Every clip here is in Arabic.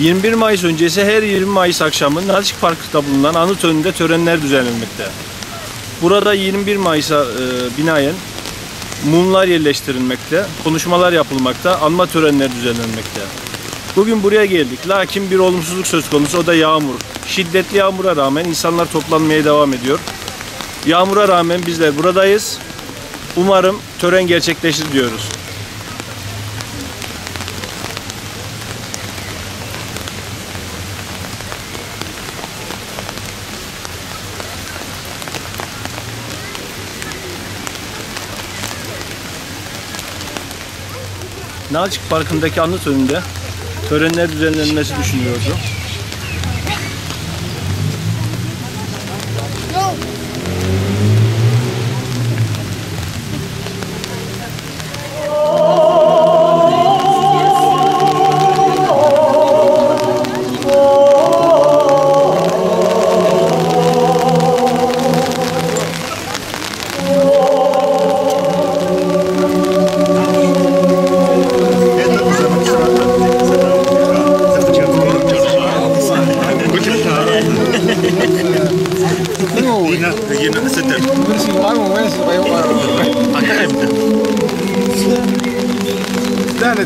21 Mayıs öncesi her 20 Mayıs akşamı Nalçık Parkı'da bulunan anıt önünde törenler düzenlenmekte. Burada 21 Mayıs'a e, binaen mumlar yerleştirilmekte, konuşmalar yapılmakta, anma törenleri düzenlenmekte. Bugün buraya geldik. Lakin bir olumsuzluk söz konusu o da yağmur. Şiddetli yağmura rağmen insanlar toplanmaya devam ediyor. Yağmura rağmen bizler buradayız. Umarım tören gerçekleşir diyoruz. Nalçık Parkı'ndaki anıt önünde törenler düzenlenmesi düşünülüyordu. لا لا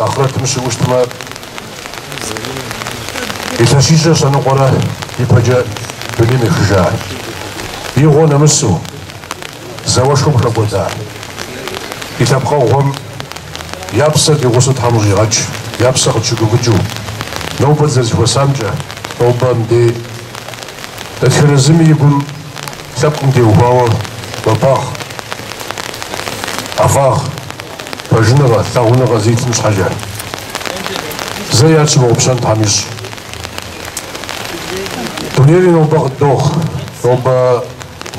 ახლა შემოშთმა ისაშიშა სანოყარა იფაჯა ბილი მეხჟა იყო ნამსუ ზავაშო მხრაკოთა ითაფხა უღამ იაფსა გიგოსო თამუჟი გაჩ იაფსა ხუჩუგუჯუ ნობაძეს ვასამჯა ობანდი დაჩერეზიმი იბუნ საფუნდი უვავა ბაბახ აფახ جنبا تاغونا غزيت مش حاجة زيات شبو بشان تحميش تونيري نوبا غدوخ نوبا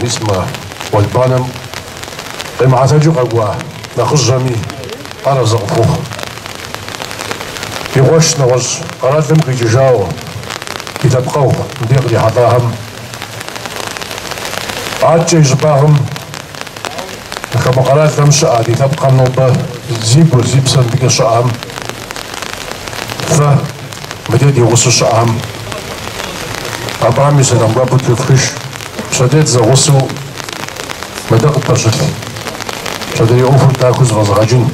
نسمة والبانم إما عتاجو غاقوا ناخذ جامي أنا زغفوخ يغوش نغوش قرات لم كيجاو كيتبقاو ندير لي حضاهم عاد تيجباهم كما قرات لم شادي تبقى نوبا زيب وزيب سن بك شقهم ف بديت يغسل شقهم أبعامي سلام قابل تفرش شديت زغسل مدق برشتي شديت يغفر تاكوز غزغاجين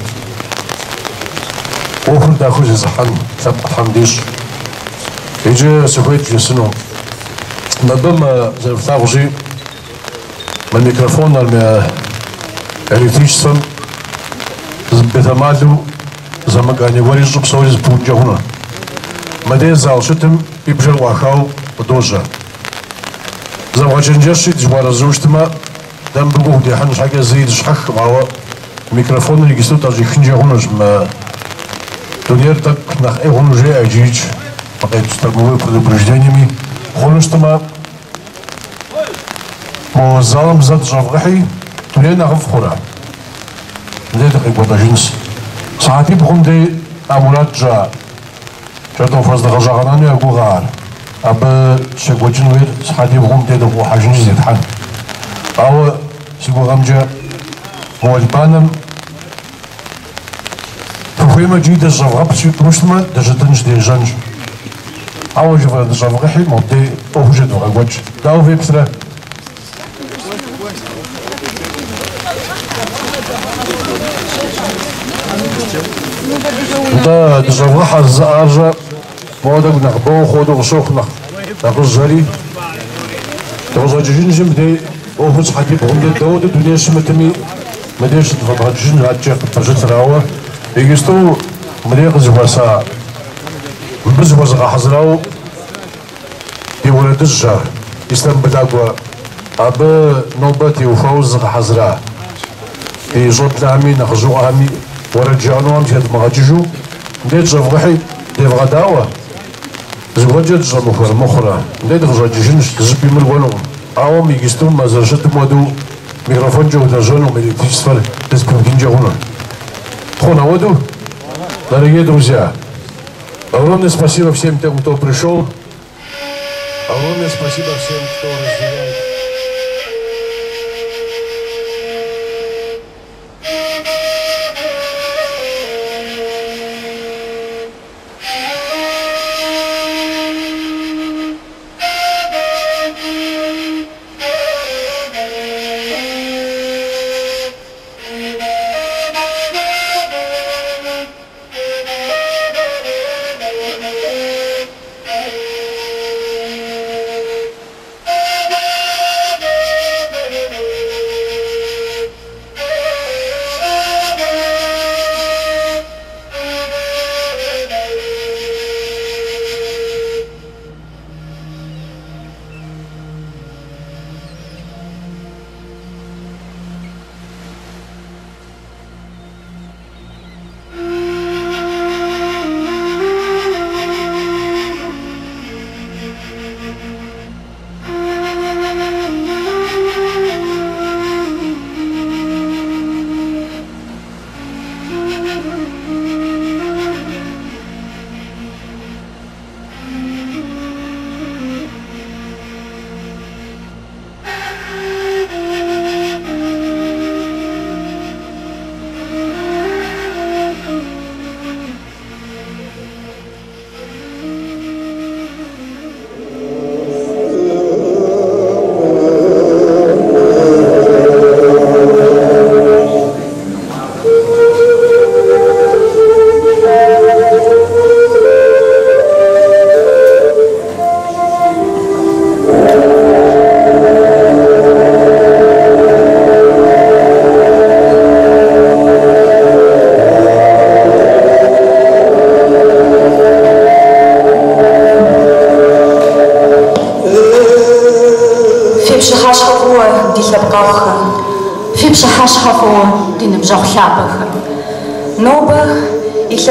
غفر تاكوز يزحن تبقى حمديش يجي سويت جسنو ندم زرفتاغجي من الميكروفون الم электричеством бетамалу замагане вариш чтоб соли спунджа хуна маде зал шитим и бжел вахау дожа заваченджаши джвара зуштма дам бугу ди хан шаге зид шах мава микрофон регистру даже хинджа хуна жма Тунер так нах э он уже аджич пока с торговыми предупреждениями хонуштма по залам зад жавгахи تولينا غفخورا ليه دقيق وضع جنس ساعتي بخم دي أمولات جا جاتو فاز دقا جاغنانو يقو غار أبا شكو جنوير ساعتي بخم دي دقو حاجن جزيد حان أو سيقو غمجا هو البانم فخيمة جيدة الجفغة بسي تروشتما دجا تنج دي جنج أو جفغة الجفغة حي موتي أوجد وغا داو في بسرة دا دجاوها الزارجة مودك نخبو خودو غشوخ نخ نخز جري توزا جيجين جم دي اوفز حدي بهم دي دو دي دنيا شمتمي مديش تفضل جيجين هاتجيق تفجت راوة يجستو مديق زباسا بز وزغا حزراو دي ولد الجار يسلم بداقوا أب نوبتي وفوز حزرا دي جوت لامي نخزو عامي ورجعنا مش هاد مغاججو نديت جفغحي دي بغداوة زوجت جمخور مخرى نديت غجاججنش تزبي من الولو أو ميجستو ما زرشت مودو ميكروفون جو دا جونو ميدي تيسفر تسبب كنجا هنا خونا ودو Дорогие друзья, огромное спасибо всем тем, кто пришел. Огромное спасибо всем, кто разделяет.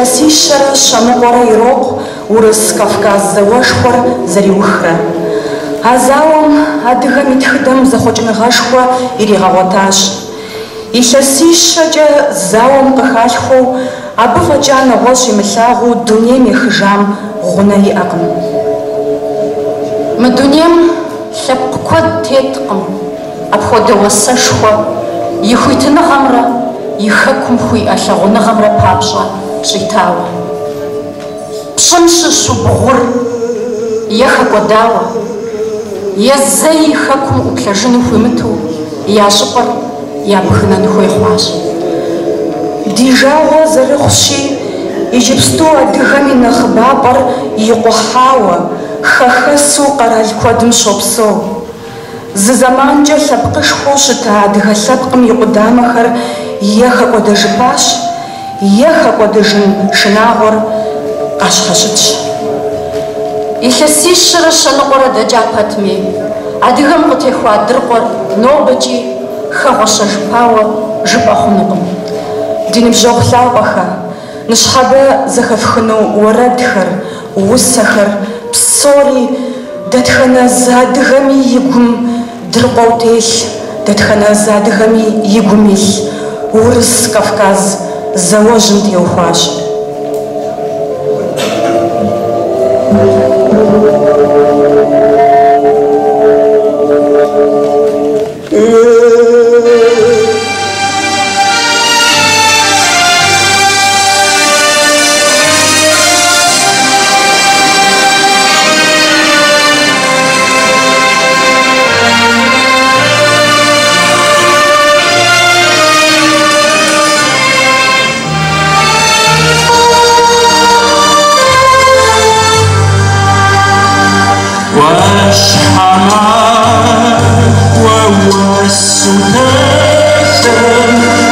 Илъэсищэрэ щэмыгъуэрэ ирокъу Урыс Кавказ зауэшхуэр зэриухрэ. А зауэм адыгэм и тхыдэм зэхъуэкӏыныгъэшхуэ иригъэгъуэтащ. Илъэсищэкӏэ зауэм къыхалъхуэу, абы фӏэкӏа нэгъуэщӏ имылъагъуу дунейм ехыжам гъунэ иӏэкъым. Мы дунем лъэпкъ куэд теткъым, апхуэдэ уэсэшхуэ и хуитыныгъэмрэ и хэкум хуиӏэ лъагъуныгъэмрэ папщӏэ щӏитауэ. Пщӏым щыщ убгъур е хэкӏуэдауэ, е зэи и хэкум ӏуплъэжыну хуимыту я щӏыпӏэр ябгынэн хуей хъуащ. Ди жагъуэ зэрыхъущи, иджыпсту адыгэм и нэхъыбапӏэр икъухьауэ, хэхэсу къэрал куэдым щопсэу. Зы зэманкӏэ лъэпкъышхуэу щыта адыгэ лъэпкъым и къудамэхэр е е хэкӏуэдэжын шынагъуэр къащхьэщытщ. Илъэсищэрэ щэныкъуэрэ дэкӏа пэтми, адыгэм къытехуа дыркъуэр нобэкӏи хэгъуэщэ жыпауэ жыпӏэ хъунукъым. Ди ныбжьэгъу лъапӏэхэ, ныщхьэбэ зэхэфхыну псори дэтхэнэ зы адыгэми и гум дыркъуэу телъ, дэтхэнэ зы Кавказ зауэжьым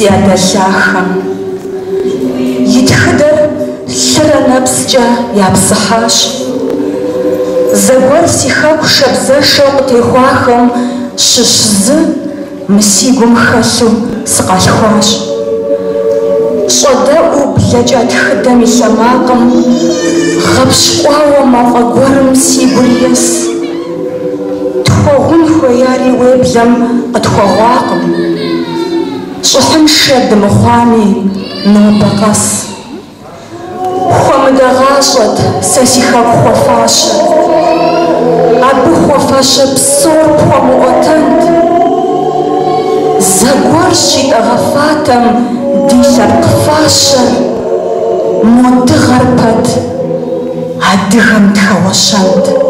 си адэ лъахэм. И тхыдэр лъырэ нэпскӀэ япсыхьащ. Зэгуэр си хэку шабзэшэу къытехуахэм щыщ зы мы си гум хэлъу сыкъалъхуащ. ЩӀэдэӀуу блэкӀа тхыдэм и лъэмакъым гъэпщкӀуауэ мафӀэ гуэрым си гур ес. Тхуэгъун хуеяри уеблэм къытхуэгъуакъым. щӀыхьыншэ дымыхъуами нобэ къэс. ХуэмыдэгъащӀэт сэ си хэку хуэфащэ. Абы хуэфащэ псор пхуэмыӀуэтэнт. Зэгуэр щитӀэгъэфатэм ди лъэпкъ фащэр мо дыгъэр пэт адыгэм тхэуэщэнт.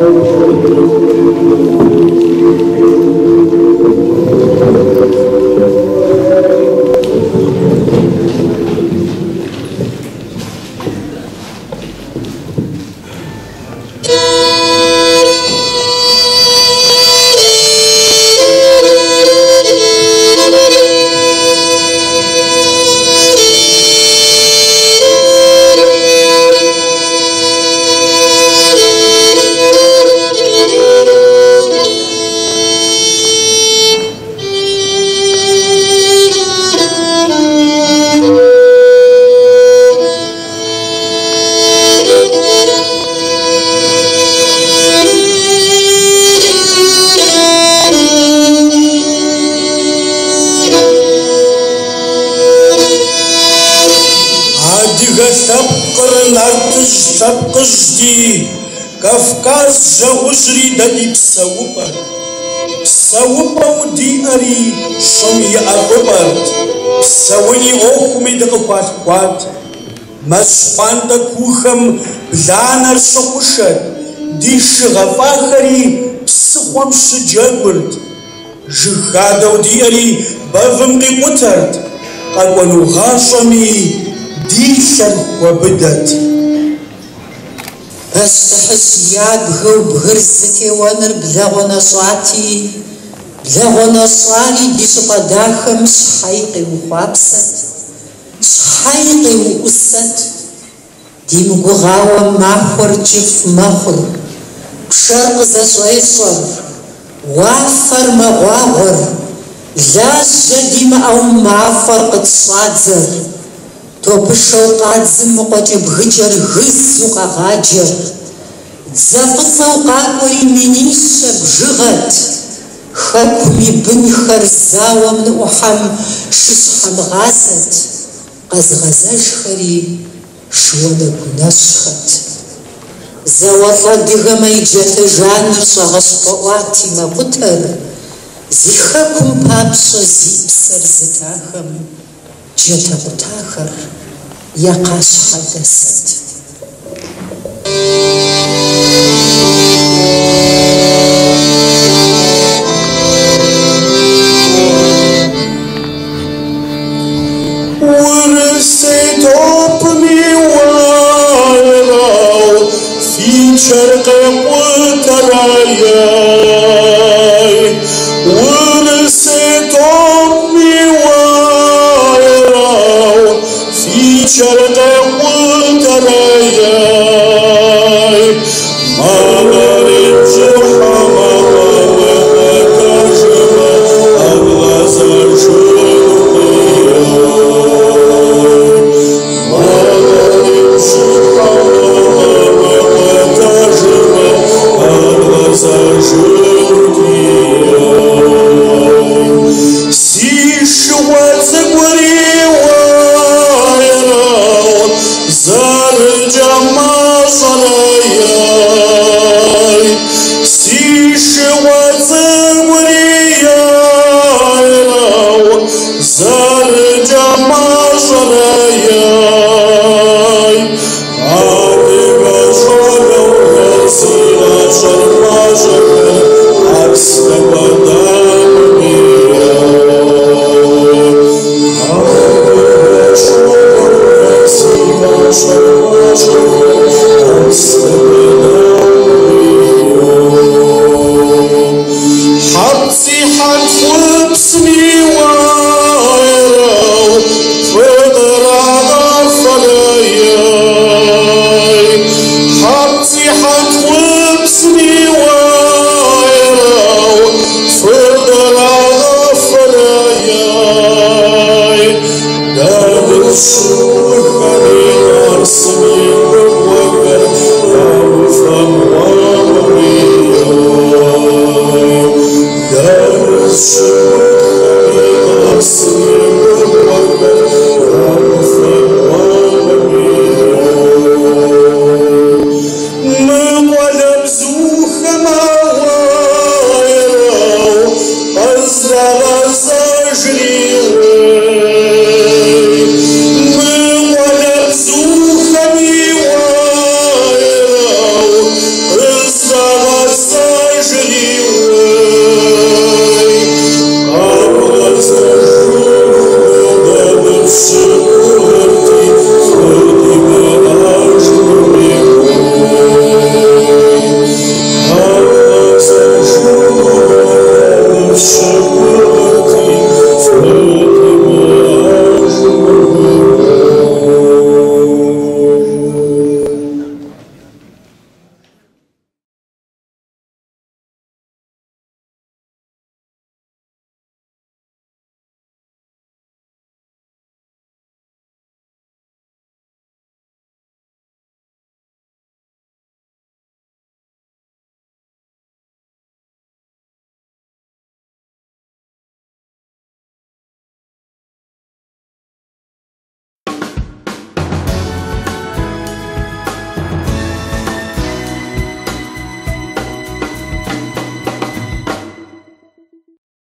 Thank you. تبقر نرتج تبقجدي كفكاز جغجري ددي بسوبر بسوبر ودي أري شمي أببر بسوني أوكمي دقوات قوات مسفان كوخم بلانر شقوشت دي شغفاخري بسخوم شجاورد جخادو دي أري بفم قوترد قد ونغاشمي дільцям вабидати. Асхас ягъэу бгыр зытеоныр блэгъонэщӏати, блэгъонэщӏари ди щӏыпӏэдахэм щхьэи къиухуапсэт, щхьэи къиуӏусэт, ди мыгугъауэ махуэр кӏыфӏ мэхъур, пшэр къызэщӏещӏэ, уафэр мэгъуагъуэр, лажьэ димыӏэу мафӏэр къытщӏадзэр. Топышэу къадзым мыкъуэкӀэ бгыкӀэр гызу къэгъаджэр. Дзэ фӀыцӀэу къакӀуэри минищэ бжыгъэт. Хэкум и ұхам зауэм ныӀухьэм шыщхьэмыгъасэт, къэзгъэзэжхэри шуэнэ гунэщхъэт. ЗэуэлӀэ адыгэмэ и джэлъэжаныр щӀэгъэщхъуэӀуати мэкъутэр, зи хэкум папщӀэ зи. جتغتاخر يقاش حدثت